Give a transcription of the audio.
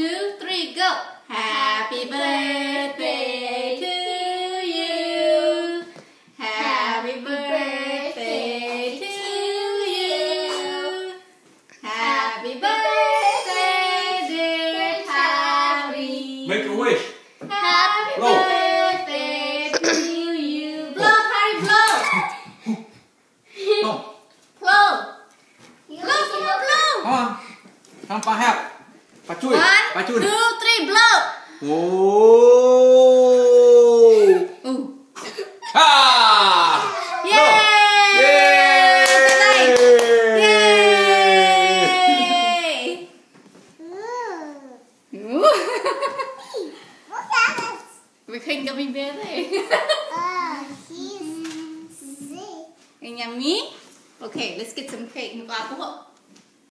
two, three, go. Happy birthday to you. Happy birthday to you. Happy birthday, dear Harry. Make a wish. Happy Blow. birthday to you. Blow, Harry, blow. Không. Blow. Blow, come on, blow. Come on. Không, pa help. Pa chui. Pa One, chui. two, three, blow. Oh. Ooh. Ah. Yay! Yay! Yay! Ooh. We're khinh gummy bear đây. And yummy? Okay, let's get some cake. Qua cũng hộ.